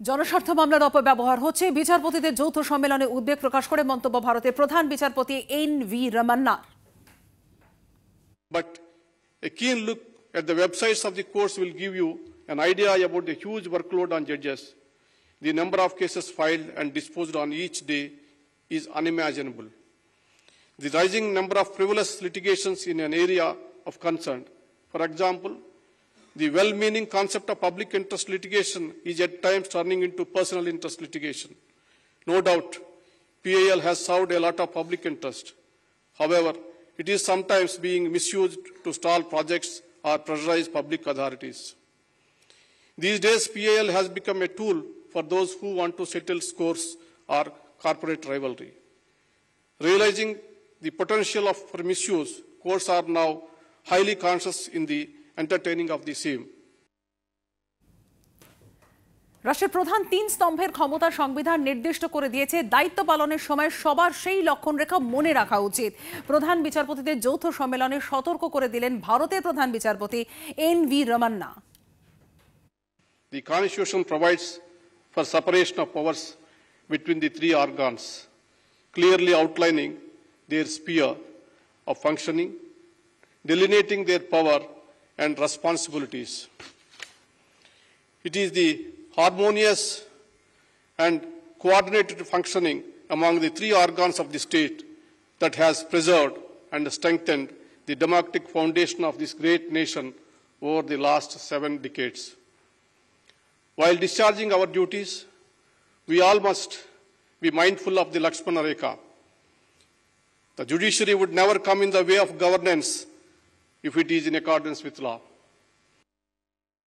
জনস্বার্থ মামলার অপব্যবহার হচ্ছে বিচারপতিদের যৌথ সম্মেলনে উদ্বেগ প্রকাশ করে মন্তব্য ভারতের প্রধান বিচারপতি N V Ramana But a keen look at the websites of the courts will give you an idea about the huge workload on judges. The number of cases filed and disposed on each day is unimaginable. The rising number of frivolous litigations in an area of concern. For example, the well-meaning concept of public interest litigation is at times turning into personal interest litigation. No doubt, PIL has served a lot of public interest. However, it is sometimes being misused to stall projects or pressurize public authorities. These days, PIL has become a tool for those who want to settle scores or corporate rivalry. Realizing the potential of misuse, courts are now highly conscious in the entertaining of the সিম রাষ্ট্রের প্রধান তিন স্তম্ভের ক্ষমতা সংবিধান নির্দিষ্ট করে দিয়েছে। দায়িত্ব পালনের সময় সবার সেই লক্ষণ রেখা মনে রাখা উচিত। প্রধান বিচারপতিদের যৌথ সম্মেলনে সতর্ক করে দিলেন ভারতের প্রধান বিচারপতি N V Ramana. The constitution provides for separation of powers between the three organs clearly outlining their sphere of functioning delineating their power and responsibilities. It is the harmonious and coordinated functioning among the three organs of the state that has preserved and strengthened the democratic foundation of this great nation over the last seven decades. While discharging our duties, we all must be mindful of the Lakshmana Rekha. The judiciary would never come in the way of governance if it is in accordance with law.